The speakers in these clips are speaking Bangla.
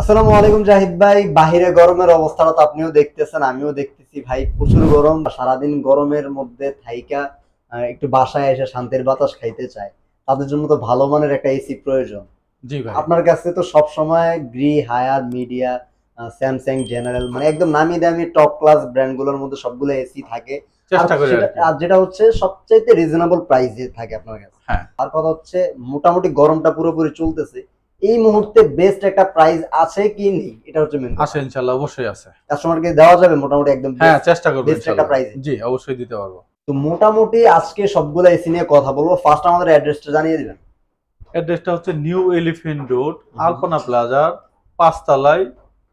আসসালামু আলাইকুম জাহিদ ভাই। বাহিরে গরমের অবস্থাটা তো আপনিও দেখতেছেন আমিও দেখতেছি ভাই। প্রচুর গরম সারাদিন গরমের মধ্যে থাইকা একটু বাসায় এসে শান্তির বাতাস খাইতে চায়। তাদের জন্য তো ভালো মানের একটা এসি প্রয়োজন। জি ভাই। আপনার কাছে তো সব সময় Gree Haier Midea Samsung General মানে একদম নামি দামি টপ ক্লাস ব্র্যান্ডগুলোর মধ্যে সবগুলো এসি থাকে। আর যেটা হচ্ছে সবচাইতে রিজনেবল প্রাইসে থাকে আপনার কাছে। হ্যাঁ। আর কথা হচ্ছে মোটামুটি গরমটা পুরোপুরি চলতেছে। এই মুহূর্তে বেস্ট একটা প্রাইস আছে কি নেই? এটা হচ্ছে মেন আছে ইনশাল্লাহ অবশ্যই আছে। কাস্টমারকে দেওয়া যাবে মোটামুটি একদম হ্যাঁ চেষ্টা করব best একটা এ। জি অবশ্যই দিতে পারব। তো মোটামুটি আজকে সবগুলো এসি নিয়ে কথা বলব। ফার্স্ট আমাদের অ্যাড্রেসটা জানিয়ে দিবেন। অ্যাড্রেসটা হচ্ছে নিউ এলিফেন্ট রোড। আলপনা প্লাজার পাঁচতলায়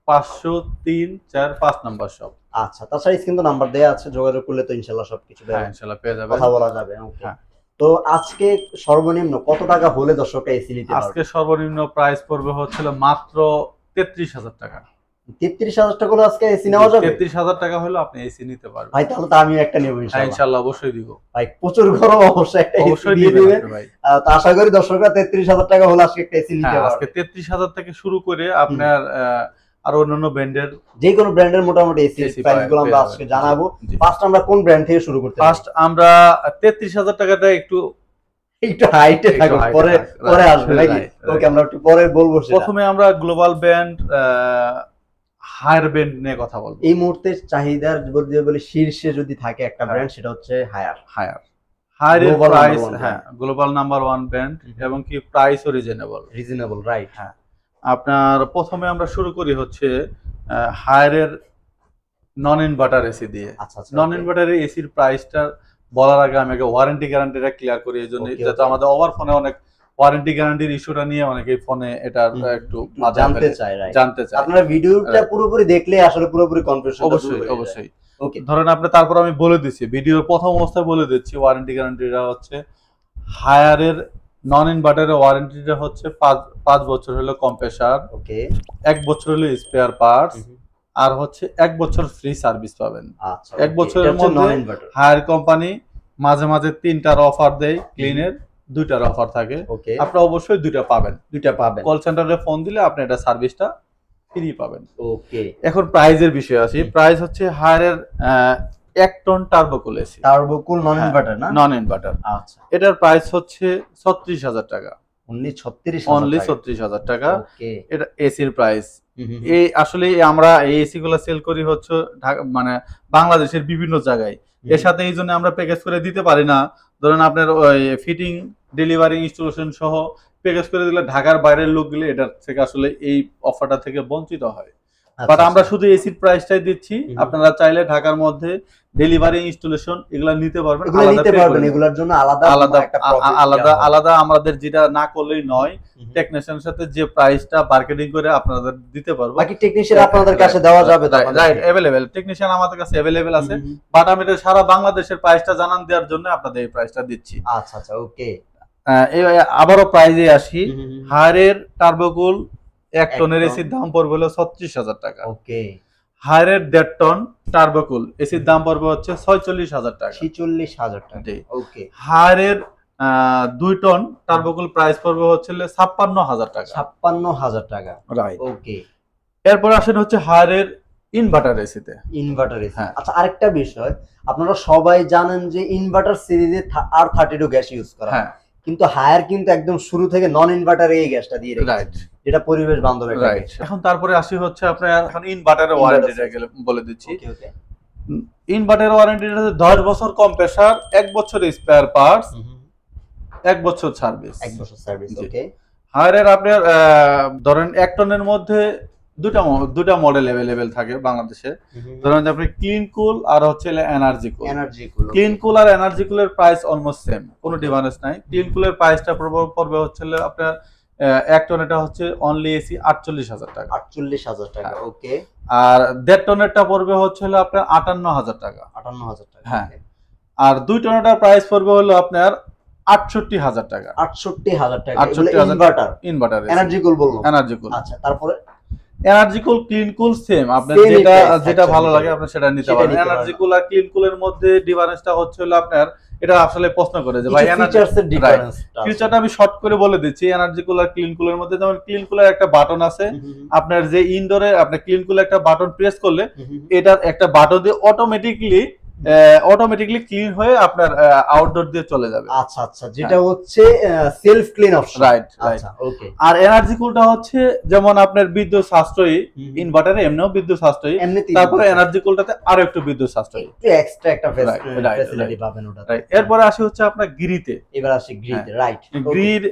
পাঁচশো তিন চার পাঁচ নাম্বার সব আচ্ছা তাছাড়া কিন্তু নাম্বার দেওয়া আছে যোগাযোগ করলে তো ইনশাল্লাহ সবকিছু হ্যাঁ দেওয়া- ইনশাল্লাহ পেয়ে যাবে কথা বলা যাবে okay. তো আজকে সর্বনিম্ন কত টাকা হলে দর্শকরা এসি নিতে আজকে সর্বনিম্ন প্রাইস পড়বে হচ্ছিল মাত্র তেত্রিশ হাজার টাকা। তেত্রিশ হাজার টাকা হলে আজকে এসি নেওয়া যাবে? তেত্রিশ হাজার টাকা হলে আপনি এসি নিতে পারবেন। ভাই তাহলে তো আমিও একটা নেব হ্যাঁ অবশ্যই দিব। ভাই প্রচুর গরম অবশ্যই একটা এসি দিয়ে দিবেন তো আশা করি দর্শকরা তেত্রিশ হাজার টাকা হলে আজকে একটা এসি নিতে হ্যাঁ আজকে তেত্রিশ হাজার থেকে শুরু করে আপনার আহ, আরও অন্যান্য ব্র্যান্ডের যে কোনো ব্র্যান্ডের মোটামুটি এসি AC প্রাইসগুলো আমরা আজকে জানাব। ফার্স্ট আমরা কোন ব্র্যান্ড থেকে শুরু করতে ফার্স্ট আমরা তেত্রিশ হাজার টাকাটা একটু একটু হাইটে থাকো পরে পরে আসবে নাকি. ওকে আমরা একটু পরে বলব সেটা। প্রথমে আমরা গ্লোবাল ব্যান্ড হায়ার ব্যান্ড নিয়ে কথা বলব। এই মুহূর্তে চাহিদার যদি বলি শীর্ষে যদি থাকে একটা হ্যাঁ। ব্র্যান্ড সেটা হচ্ছে হায়ার। হায়ার। number প্রাইস হ্যাঁ গ্লোবাল নাম্বার ওয়ান Mhm. এবং কি প্রাইসও রিজনেবল রিজনেবল রাইট আপনার প্রথমে আমরা শুরু করি হচ্ছে হায়ারের নন ইনভার্টার এসি দিয়ে। নন. ইনভার্টারের এসির প্রাইসটা বলার আগে আমি আগে ওয়ারেন্টি গ্যারান্টিটা ক্লিয়ার করি এই জন্য যাতে আমাদের ওভার ফোনে অনেক ওয়ারেন্টি গ্যারান্টির ইস্যুটা নিয়ে অনেকে ফোনে এটা একটু জানতে চাই জানতে চায়। আপনারা ভিডিওটা পুরোপুরি দেখলে আসলে পুরোপুরি কনফিউশন অবশ্যই অবশ্যই। ধরেন আপনি তারপর আমি বলে দিচ্ছি ভিডিওর প্রথম অবস্থায় বলে দিচ্ছি ওয়ারেন্টি গ্যারান্টিটা হচ্ছে হায়ারের নন ইনভার্টারের ওয়ারেন্টিটা হচ্ছে পাঁচ বছর হলো কম্প্রেসার ওকে। এক বছর হলো স্পেয়ার পার্টস আর হচ্ছে এক বছর ফ্রি সার্ভিস পাবেন। আচ্ছা এক বছরের মধ্যে হায়ার কোম্পানি মাঝে মাঝে তিনটার অফার দেয় ক্লিনের দুইটার অফার থাকে। ওকে। আপনি অবশ্যই দুইটা পাবেন। দুইটা পাবেন। কল সেন্টারে ফোন দিলে আপনি এটা সার্ভিসটা ফ্রি পাবেন। ওকে। এখন প্রাইজের বিষয়ে আসি। প্রাইস হচ্ছে হায়ারের এক ton turbo cool AC turbo cool non. Inverter না? নন ইনভার্টার আচ্ছা। এটার প্রাইস হচ্ছে ছত্রিশ হাজার টাকা। অনলি 36 অনলি ছত্রিশ হাজার টাকা। এটা এসির প্রাইস এই আসলে আমরা এই এসি গুলো সেল করি হচ্ছে মানে বাংলাদেশের বিভিন্ন জায়গায়। এর সাথে এই জন্য আমরা প্যাকেজ করে দিতে পারি না। ধরেন আপনার ওই ফিটিং ডেলিভারি ইনস্টলেশন সহ প্যাকেজ করে দিলে ঢাকার বাইরের লোকগুলো এটার থেকে আসলে এই অফারটা থেকে বঞ্চিত হয়। বাট আমরা শুধু এসির প্রাইসটাই দিচ্ছি। আচ্ছা, আপনারা চাইলে ঢাকার মধ্যে ডেলিভারি ইনস্টলেশন এগুলা নিতে পারবেন। আলাদা নিতে পারবেন। এগুলোর জন্য আলাদা আলাদা আলাদা আলাদা আমাদের যেটা না করলেই নয়। টেকনিশিয়ানের সাথে যে প্রাইসটা মার্কেটিং করে আপনাদের দিতে পারব। বাকি টেকনিশিয়ান আপনাদের কাছে দেওয়া যাবে রাইট? অ্যাভেলেবেল টেকনিশিয়ান আমাদের কাছে অ্যাভেলেবেল আছে। বাট আমি এটা সারা বাংলাদেশের প্রাইসটা জানান দেওয়ার জন্য আপনাদের এই প্রাইসটা দিচ্ছি। আচ্ছা আচ্ছা ওকে আবারও প্রাইজে আসি। হারের টার্বোকুল এক টনের এসির দাম পড়বে হলো ছত্রিশ হাজার টাকা। ওকে। হায়ারের দেড় টন টার্বোকুল এসির দাম পড়বে হচ্ছে ছয়চল্লিশ হাজার টাকা। ছিচল্লিশ হাজার টাকা। ওকে। হায়ারের দুই টন টার্বোকুল প্রাইস পড়বে হচ্ছে ছাপ্পান্ন হাজার টাকা। ছাপ্পান্ন হাজার টাকা। Right okay. এরপর আসেন হচ্ছে হায়ারের ইনভার্টার এসিতে ইনভার্টার এসি। আচ্ছা আরেকটা বিষয় আপনারা সবাই জানেন যে ইনভার্টার সিরিজে আর থার্টি টু গ্যাস ইউজ করা হয়। কিন্তু হায়ার কিন্তু একদম শুরু থেকে নন ইনভার্টার এই গ্যাসটা দিয়ে রেখেছে। রাইট যেটা পরিবেশ বান্ধব রাইট এখন তারপরে আসি হচ্ছে আপনার এখন ইনভার্টারের ওয়ারেন্টিটা গেলে বলে দিচ্ছি। ওকে ওকে ইনভার্টারের ওয়ারেন্টিটা হচ্ছে দশ বছর কম্প্রেসার এক বছর স্পেয়ার পার্টস এক বছর সার্ভিস এক বছর সার্ভিস ওকে হায়ারের আপনার আহ, ধরেন এক টনের মধ্যে দুটা দুটা মডেল অ্যাভেলেবেল থাকে বাংলাদেশে। ধরেন যে আপনি ক্লিন কুল আর হচ্ছে এনার্জি কুল এনার্জি গুলো ক্লিন কুল আর এনার্জি কুলের প্রাইস অলমোস্ট সেম কোনো ডিফারেন্স নাই। ক্লিন কুলের প্রাইসটা পড়বে হচ্ছে আপনার এক টন এটা হচ্ছে অনলি এসি আটচল্লিশ হাজার টাকা। আটচল্লিশ হাজার টাকা হ্যাঁ। ওকে আর দেড় টনেরটা পড়বে হচ্ছে হলো আপনার আটান্ন হাজার টাকা। আটান্ন হাজার টাকা হ্যাঁ। আর দুই টনেরটা প্রাইস পড়বে হলো আপনার আটষট্টি হাজার টাকা। আটষট্টি হাজার টাকা 68,000 ইনভার্টার ইনভার্টার এনার্জি গুল বলব এনার্জি কুল আচ্ছা তারপরে? Energy cool clean cool same আপনার যেটা যেটা ভালো লাগে আপনি সেটা নিতে পারেন। এনার্জি কুল আর ক্লিন কুলের মধ্যে ডিফারেন্সটা হচ্ছে হলো আপনার এটা আসলে প্রশ্ন করে যে ভাই এনার্জি ফিচার্স এর ডিফারেন্স ফিচারটা আমি শর্ট করে বলে দিচ্ছি এনার্জি কুলার ক্লিন কুলার মধ্যে। যেমন ক্লিন কুলার একটা বাটন আছে আপনার যে ইনডোরে আপনি ক্লিন কুলার একটা বাটন প্রেস করলে এটার একটা বাটন দিয়ে অটোমেটিকলি অটোমেটিকলি ক্লিন হয়ে আপনার আউটডোর দিয়ে চলে যাবে। আচ্ছা আচ্ছা যেটা হচ্ছে সেলফ ক্লিন অপশন রাইট আচ্ছা ওকে আর এনার্জি কুলটা হচ্ছে যেমন আপনার বিদ্যুৎ সাশ্রয়ী ইনভার্টারে এমনিও বিদ্যুৎ সাশ্রয়ী তারপরে এনার্জি কুলটাতে আরও একটু বিদ্যুৎ সাশ্রয়ী। একটু এক্সট্রা একটা ফ্যাসিলিটি পাবেন ওটা এরপরে আসি হচ্ছে আপনার গিরিতে এবার আসি গ্রিড রাইট গ্রিড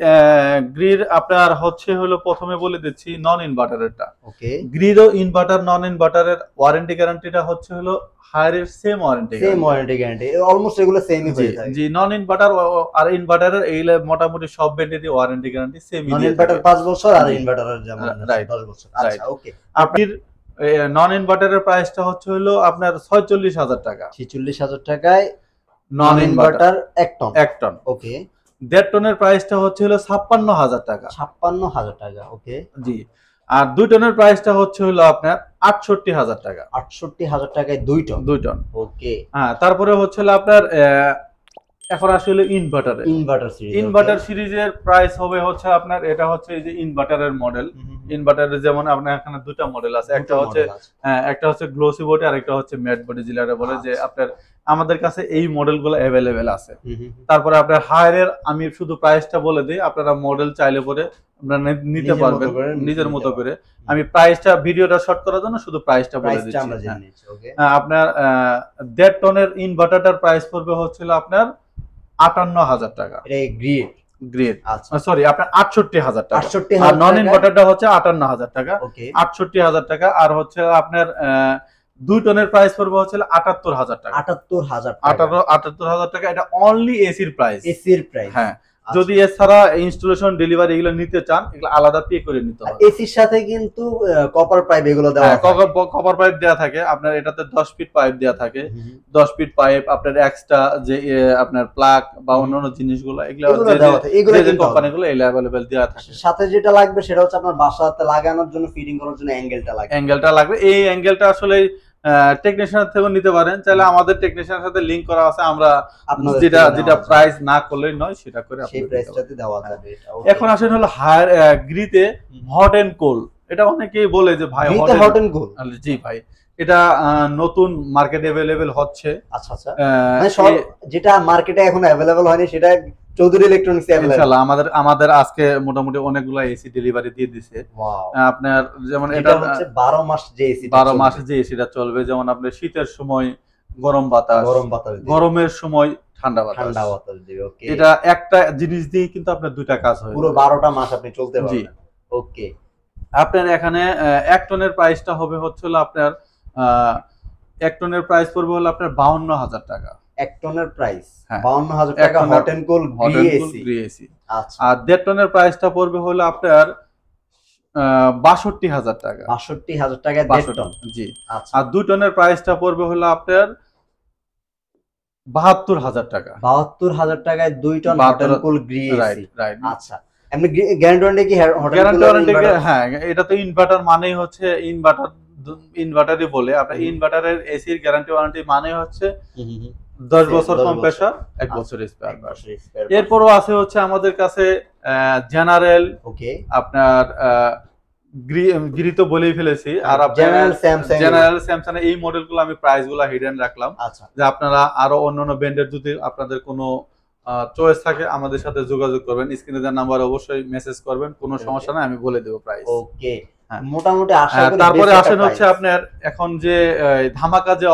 গ্রিড আপনার হচ্ছে হলো প্রথমে বলে দিচ্ছি নন ইনভার্টারেরটা ওকে গ্রিড ও ইনভার্টার নন ইনভার্টারের ওয়ারেন্টি গ্যারান্টিটা হচ্ছে হলো হায়ারের same warranty same warranty guarantee almost এগুলো সেমই হয়ে থাকে জি নন ইনভার্টার আর ইনভার্টারের এই মোটামুটি সব battery warranty guarantee same non inverter 5 বছর আর ইনভার্টারের যেমন 10 বছর। আচ্ছা ওকে আপনার নন ইনভার্টারের প্রাইসটা হচ্ছে হলো আপনার ছয়চল্লিশ হাজার টাকা। 46000 টাকায় non inverter ton ton okay দেড় টনের প্রাইসটা হচ্ছে হলো ছাপ্পান্ন হাজার টাকা। 56000 টাকা ওকে জি। আর দুই টনের প্রাইসটা হচ্ছে হলো আপনার আটষট্টি হাজার টাকা। 68000 টাকায় দুই টন? দুই টন। ওকে। হ্যাঁ তারপরে হচ্ছে হলো আপনার এখন আসলে ইনভার্টারে ইনভার্টার সিরিজ ইনভার্টার সিরিজের প্রাইস হবে হচ্ছে আপনার এটা হচ্ছে এই যে ইনভার্টারের মডেল ইনভার্টারের যেমন আপনার এখানে দুটা মডেল আছে। একটা হচ্ছে হ্যাঁ একটা হচ্ছে গ্লোসি বডি আর একটা হচ্ছে ম্যাট বডি জিলারে বলে যে আচ্ছা। আপনার আমাদের কাছে এই মডেলগুলো অ্যাভেলেবেল আছে। তারপরে আপনার হায়ারের আমি শুধু প্রাইসটা বলে দিই আপনারা মডেল চাইলে পরে আপনারা নিতে পারবেন নিজের মতো। করে। আমি প্রাইসটা ভিডিওটা শর্ট করার জন্য শুধু প্রাইসটা বলে দিচ্ছি। হ্যাঁ। আপনার দেড় টনের ইনভার্টারটার প্রাইস পড়বে হচ্ছিল আপনার আটান্ন হাজার টাকা। গ্রিড গ্রেড সরি আপনার আটষট্টি হাজার টাকা। আর নন টাকা। ইনভার্টারটা হচ্ছে আটান্ন হাজার টাকা। আটষট্টি হাজার টাকা। আর হচ্ছে আপনার আহ, দুই টনের প্রাইস পড়বে হচ্ছে আটাত্তর হাজার টাকা। আটাত্তর হাজার আঠারো আটাত্তর হাজার টাকা এটা অনলি এসির প্রাইস এসির প্রাইস হ্যাঁ। যদি এছাড়া ইনস্টলেশন ডেলিভারি এগুলো নিতে চান এগুলো আলাদা পে করে নিতে হবে। এসির সাথে কিন্তু কপার পাইপ এগুলো দেওয়া হ্যাঁ, থাকে। কপার পাইপ দেওয়া থাকে। আপনার এটাতে দশ ফিট পাইপ দেওয়া থাকে। হুম, দশ ফিট পাইপ আপনার এক্সট্রা যে আপনার প্লাগ বা অন্যান্য জিনিসগুলো এগুলো এগুলো যে- দেওয়া থাকে, এগুলো যে- যে কিনতে হবে। কোম্পানিগুলো এগুলো অ্যাভেলেবেল দেওয়া থাকে। সাথে যেটা লাগবে সেটা হচ্ছে আপনার বাসাতে লাগানোর জন্য ফিটিং করার জন্য অ্যাঙ্গেলটা লাগবে। অ্যাঙ্গেলটা লাগবে। এই অ্যাঙ্গেলটা আসলে টেকনিশিয়ান থেকেও নিতে পারেন। চাইলে আমাদের টেকনিশিয়ানের সাথে লিংক করা আছে। আমরা যেটা যেটা প্রাইস না করলেই নয় সেটা করে সেই। প্রাইসটাতে দেওয়া যাবে এখন আসেন হলো হায়ার গ্রিতে হট এন্ড কোল এটা অনেকেই বলে যে ভাই হট এন্ড গোল জি ভাই। এটা নতুন মার্কেট অ্যাভেলেবেল হচ্ছে। আচ্ছা আচ্ছা। মানে যেটা মার্কেটে এখন অ্যাভেলেবল হয়নি সেটা চৌধুরী ইলেকট্রনিক্স ইনশাআল্লাহ আমাদের আমাদের আজকে মোটামুটি অনেকগুলো এসি ডেলিভারি দিয়ে দিছে। আপনার যেমন এটা হচ্ছে 12 মাস যে এসি বারো মাসে যে এসিটা চলবে যেমন আপনার শীতের সময় গরম বাতাস গরম বাতাস গরমের সময় ঠান্ডা বাতাস। ঠান্ডা বাতাস দিবে ওকে এটা একটা জিনিস দিয়ে কিন্তু আপনার দুইটা কাজ হয় পুরো 12টা মাস আপনি চলতে। পারবেন। ওকে আপনার এখানে এক টনের প্রাইসটা হবে হচ্ছে হলো আপনার আহ, এক টনের প্রাইস পড়বে হলো আপনার বাউন্ন হাজার টাকা। এক টনের প্রাইস। 52000 টাকা hot and cold hot AC আচ্ছা। আর দেড় টনের প্রাইসটা পড়বে হলো আপনার বাষট্টি হাজার টাকা। 62000 টাকায় দেড় টন। জি। আচ্ছা। আর দুই টনের প্রাইসটা পড়বে হলো আপনার বাহাত্তর হাজার টাকা। 72000 টাকায় দুই টন হট বাহাত্তর- এন্ড কোল আচ্ছা। এমনি গ্যারান্টি ওয়ারেন্টি কি গ্যারান্টি ওয়ারেন্টি হ্যাঁ এটা তো ইনভার্টার মানেই হচ্ছে ইনভার্টার ইনভার্টারই বলে আপনার ইনভার্টারের এসির গ্যারান্টি ওয়ারেন্টি মানে হচ্ছে দশ বছর 10 কম্প্রেসার এক আচ্ছা, বছর স্পেয়ার এরপরও আছে হচ্ছে আমাদের কাছে জেনারেল ওকে আপনার আহ, গ্রি- গিরি তো বলেই ফেলেছি আর জেনারেল স্যামসাং জেনারেল স্যামসাং এই মডেলগুলো আমি প্রাইসগুলো হিডেন রাখলাম আচ্ছা। যে আপনারা আরও অন্যান্য ব্র্যান্ডের যদি আপনাদের কোনো চয়েস থাকে আমাদের সাথে যোগাযোগ করবেন। স্ক্রিনে দেওয়ার নাম্বার অবশ্যই মেসেজ করবেন কোনো সমস্যা নাই আমি বলে দেবো প্রাইস ওকে হ্যাঁ। মোটামুটি আশা হ্যাঁ, করি তারপরে আসেন হচ্ছে আপনার এখন যে ধামাকা যে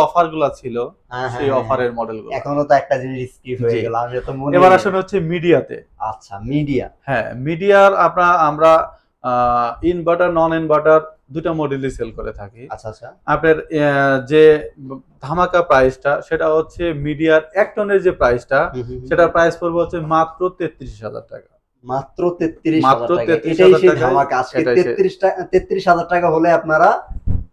ছিল হ্যাঁ, সেই হ্যাঁ, অফারের মডেলগুলো হ্যাঁ। এখনও তো একটা জিনিস স্কিপ হয়ে গেল আমি তো মনে এবার আসেন হচ্ছে মিডিয়াতে আচ্ছা মিডিয়া হ্যাঁ মিডিয়ার আপনার আমরা ইনভার্টার নন ইনভার্টার দুটা মডেলই সেল করে থাকি। আচ্ছা আচ্ছা। আপনার যে ধামাকা প্রাইসটা সেটা হচ্ছে মিডিয়ার এক টনের যে প্রাইসটা সেটার প্রাইস পড়বে হচ্ছে মাত্র তেত্রিশ হাজার টাকা। মাত্র তেত্রিশ মাত্র হাজার টাকা। 33,000 এটাই সেই ধামাকা। আজকে তেত্রিশ টাকা তেত্রিশ হাজার টাকা হলে আপনারা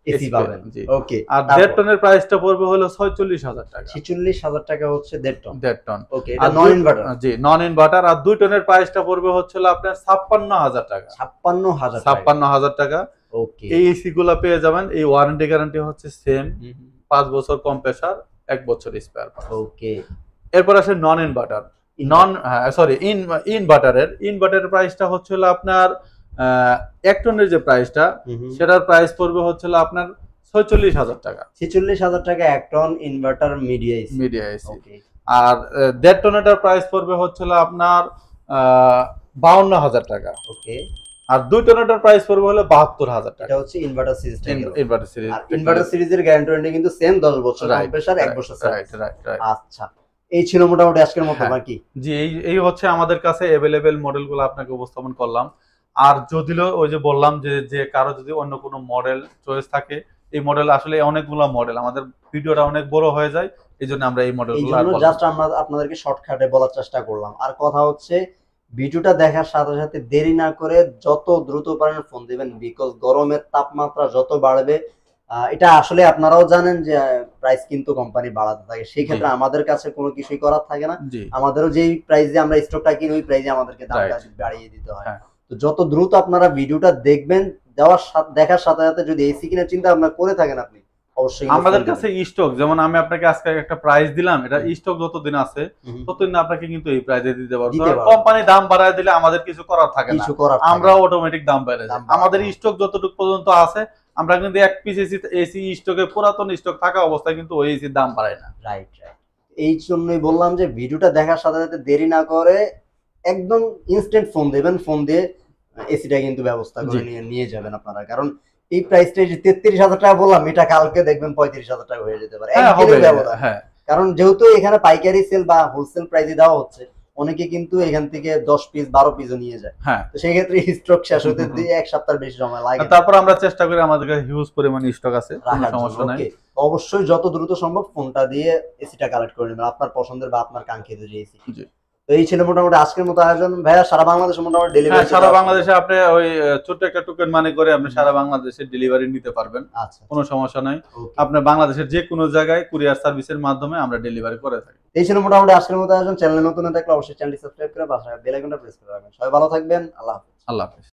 এসি পাবেন। ওকে আর দেড় টনের প্রাইসটা পড়বে হলো ছয়চল্লিশ হাজার টাকা। ছেচল্লিশ হাজার টাকা হচ্ছে দেড় টন। দেড় টন। ওকে আর নন দুই- ইনভার্টার জি নন ইনভার্টার আর দুই টনের প্রাইসটা পড়বে হচ্ছে আপনার ছাপ্পান্ন হাজার টাকা। ছাপ্পান্ন হাজার ছাপ্পান্ন হাজার টাকা। ওকে। এই এসি গুলা পেয়ে যাবেন। এই ওয়ারেন্টি গ্যারান্টি হচ্ছে সেম পাঁচ বছর কম্প্রেসার এক বছর স্পেয়ার ওকে। এরপর আসে non inverter non sorry in ইনভার্টারের ইনভার্টারের প্রাইসটা হচ্ছে হলো আপনার এক টনের যে প্রাইসটা সেটার প্রাইস পড়বে হচ্ছে হলো আপনার ছয়চল্লিশ হাজার টাকা। ছেচল্লিশ হাজার টাকা এক ton inverter Midea Midea AC আর দেড় টনেটার প্রাইস পড়বে হচ্ছে হলো আপনার বাউন্ন হাজার টাকা। ওকে আর দুই টনেটার প্রাইস পড়বে হলো বাহাত্তর হাজার টাকা। এটা হচ্ছে ইনভার্টার সিরিজটা ইনভার্টার সিরিজ ইনভার্টার সিরিজের গ্যারান্টি কিন্তু সেম 10 বছর কম্প্রেসার 1 বছর রাইট রাইট রাইট আচ্ছা। এই ছিল মোটামুটি আজকের মতো হ্যাঁ। নাকি? জি এই এই হচ্ছে আমাদের কাছে অ্যাভেলেবেল মডেলগুলো আপনাকে উপস্থাপন করলাম। আর যদিও ওই যে বললাম যে যে কারও যদি অন্য কোনো মডেল চয়েস থাকে এই মডেল আসলে অনেকগুলো মডেল আমাদের ভিডিওটা অনেক বড় হয়ে যায় এই জন্য আমরা এই মডেলগুলো জন্য জাস্ট আমরা আপনাদেরকে শর্টকাটে বলার চেষ্টা করলাম। আর কথা হচ্ছে ভিডিওটা দেখার সাথে সাথে দেরি না করে যত দ্রুত পারেন ফোন দিবেন বিকজ গরমের তাপমাত্রা যত বাড়বে এটা আসলে আপনারাও জানেন যে প্রাইস কিন্তু কোম্পানি বাড়াতে থাকে। সেই ক্ষেত্রে আমাদের কাছে কোনো কিছুই করার থাকে না। আমাদেরও যেই প্রাইসে আমরা স্টকটা কিনি ওই প্রাইসে আমাদেরকে দামটা. বাড়িয়ে দিতে হয়। হ্যাঁ। তো যত দ্রুত আপনারা ভিডিওটা দেখবেন দেওয়ার সাথে দেখার সাথে সাথে যদি এসি কিনার চিন্তা ভাবনা করে থাকেন আপনি অবশ্যই আমাদের কাছে স্টক যেমন আমি আপনাকে আজকে একটা প্রাইস দিলাম এটা স্টক যতদিন আছে ততদিন আপনাকে কিন্তু এই প্রাইসে দিতে পারব। কোম্পানি দাম বাড়ায় দিলে আমাদের কিছু করার থাকে না। আমরা অটোমেটিক দাম বাড়ায়। আমাদের স্টক যতটুকু পর্যন্ত আছে আমরা কিন্তু এক পিস এসি এসি স্টকে পুরাতন স্টক থাকা অবস্থায় কিন্তু ওই এসির দাম বাড়ায় না। রাইট রাইট এই জন্যই বললাম যে ভিডিওটা দেখার সাথে সাথে দেরি না করে একদম ইনস্ট্যান্ট ফোন দেবেন ফোন দিয়ে এসিটা কিন্তু ব্যবস্থা করে নিয়ে নিয়ে যাবেন আপনারা। কারণ এই প্রাইসটা যে তেত্রিশ হাজার টাকা বললাম এটা কালকে দেখবেন পঁয়ত্রিশ হাজার টাকা হয়ে যেতে পারে। হ্যাঁ হ্যাঁ। কারণ যেহেতু এখানে পাইকারি সেল বা হোলসেল প্রাইসে দেওয়া হচ্ছে অনেকে কিন্তু এখান থেকে দশ পিস বারো পিসও নিয়ে যায়। হ্যাঁ। তো সেই ক্ষেত্রে স্টক শেষ হতে দিয়ে এক সপ্তাহ বেশি সময় লাগে। তারপর আমরা চেষ্টা করি আমাদের কাছে হিউজ পরিমাণে স্টক আছে কোনো সমস্যা নাই। অবশ্যই যত দ্রুত সম্ভব ফোনটা দিয়ে এসিটা কালেক্ট করে নেবেন আপনার পছন্দের বা আপনার কাঙ্ক্ষিত যে এসি। তো এই ছিল মোটামুটি আজকের মতো আয়োজন। ভাইয়া সারা বাংলাদেশে মোটামুটি হ্যাঁ ডেলিভারি সারা বাংলাদেশে আপনি ওই একটা টোকেন মানে করে আপনি সারা বাংলাদেশে ডেলিভারি নিতে পারবেন। আচ্ছা কোনো সমস্যা নাই। আপনি বাংলাদেশের যে কোনো জায়গায় কুরিয়ার সার্ভিসের মাধ্যমে আমরা ডেলিভারি করে থাকি। এই ছিল মোটামুটি আজকের মতো আয়োজন। চ্যানেলে নতুন হয়ে থাকলে অবশ্যই চ্যানেলটি সাবস্ক্রাইব করে বাসায় বেল আইকনটা প্রেস করে রাখবেন। সবাই ভালো থাকবেন। আল্লাহ হাফেজ। আল্লাহ হাফিজ।